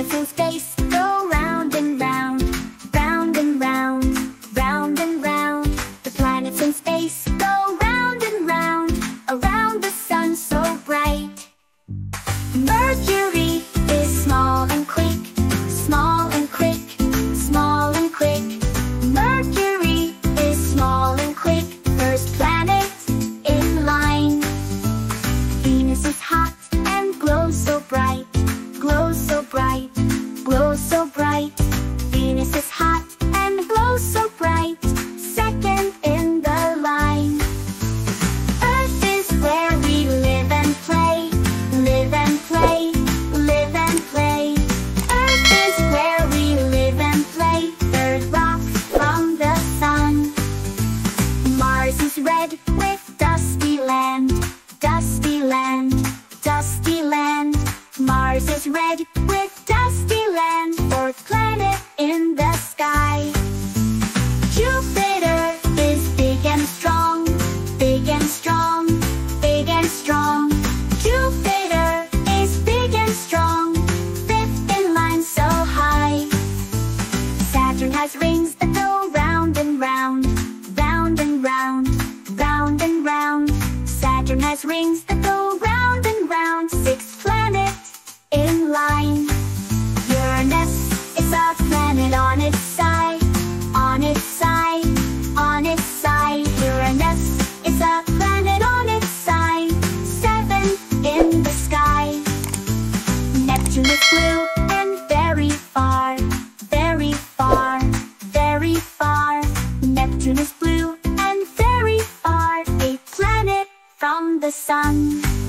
in the full space red with dusty land or planet in the sky. Jupiter is big and strong, big and strong, big and strong. Jupiter is big and strong, fifth in line so high. Saturn has rings that go round and round, round and round, round and round. Saturn has rings that go round. The sun.